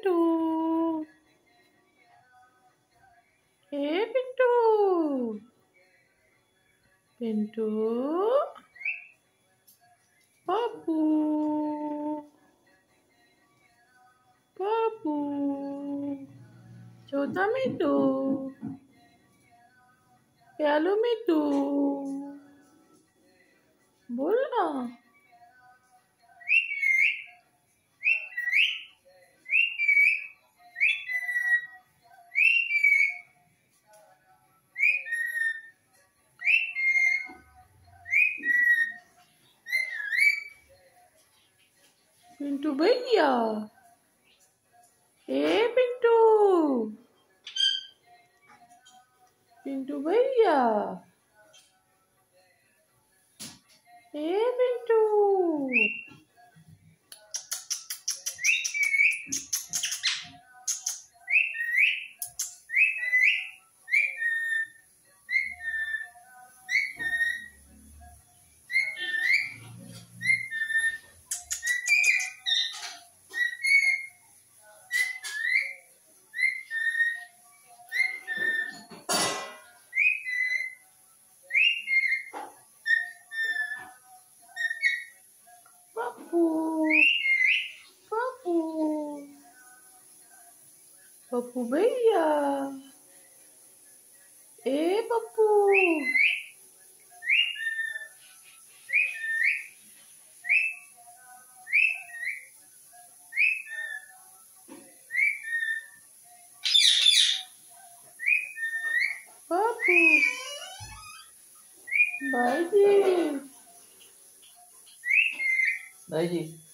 pintu eh pintu pintu babu. Babu. Chota mitu. Pyalu itu, Bola. Pintu भैया। ए पिंटू। पिंटू भैया। ए Pintu. Papu Beia. Ê, Papu. Papu. Vai, Di. Vai, Di.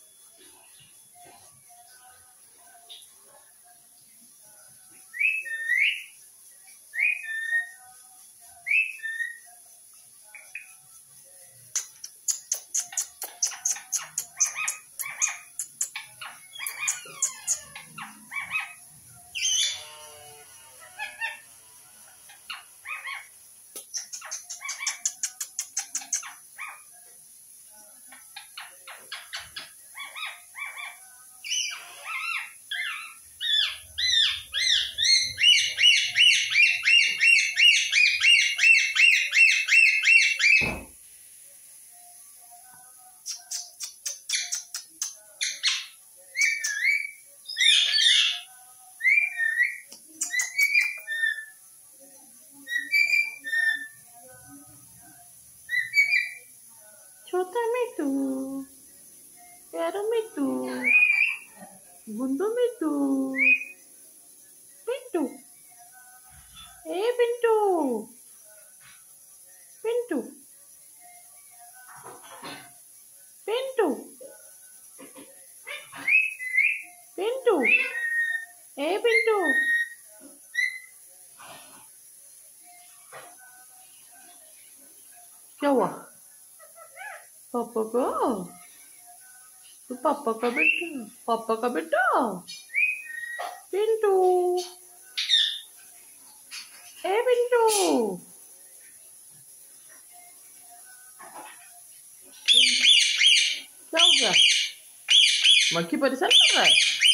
मिट्टू। प्यारा मिट्टू। गुंडू मिट्टू। पिंटू। ए, पिंटू। पिंटू। पिंटू। पिंटू। ए, पिंटू। क्या हुआ? पापा का तो पापा का बेटा पापा का बेटा पिंटू ए पिंटू क्या हो गया मक्खी परेशान कर रहा है